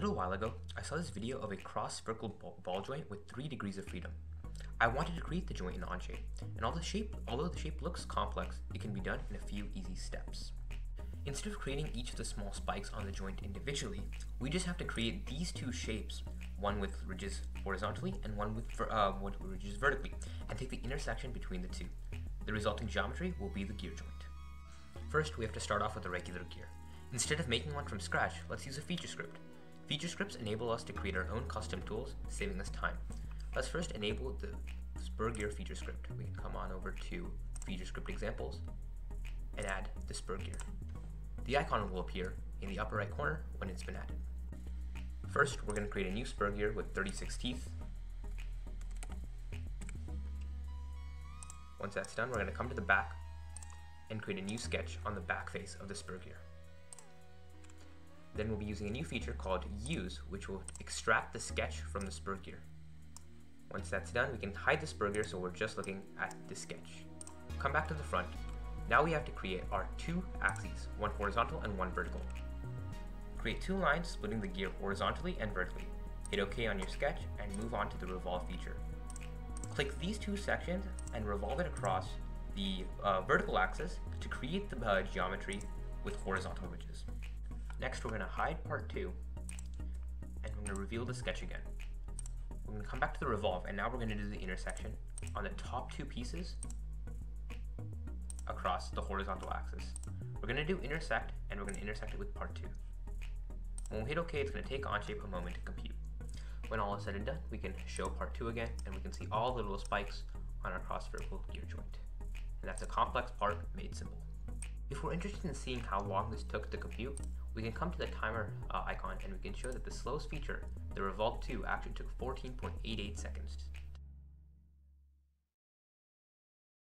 little while ago, I saw this video of a cross-spherical ball joint with 3 degrees of freedom. I wanted to create the joint in Onshape, and although the, shape, although the shape looks complex, it can be done in a few easy steps. Instead of creating each of the small spikes on the joint individually, we just have to create these two shapes, one with ridges horizontally and one with, uh, with ridges vertically, and take the intersection between the two. The resulting geometry will be the gear joint. First, we have to start off with a regular gear. Instead of making one from scratch, let's use a feature script. Feature scripts enable us to create our own custom tools, saving us time. Let's first enable the spur gear feature script. We can come on over to feature script examples and add the spur gear. The icon will appear in the upper right corner when it's been added. First, we're going to create a new spur gear with 36 teeth. Once that's done, we're going to come to the back and create a new sketch on the back face of the spur gear. Then we'll be using a new feature called Use, which will extract the sketch from the spur gear. Once that's done, we can hide the spur gear so we're just looking at the sketch. Come back to the front. Now we have to create our two axes, one horizontal and one vertical. Create two lines splitting the gear horizontally and vertically. Hit OK on your sketch and move on to the revolve feature. Click these two sections and revolve it across the uh, vertical axis to create the uh, geometry with horizontal ridges. Next, we're going to hide part 2, and we're going to reveal the sketch again. We're going to come back to the revolve, and now we're going to do the intersection on the top two pieces across the horizontal axis. We're going to do intersect, and we're going to intersect it with part 2. When we hit OK, it's going to take Onshape a moment to compute. When all is said and done, we can show part 2 again, and we can see all the little spikes on our cross spherical gear joint. And that's a complex part made simple. If we're interested in seeing how long this took to compute, we can come to the timer uh, icon and we can show that the slowest feature, the Revolve 2, actually took 14.88 seconds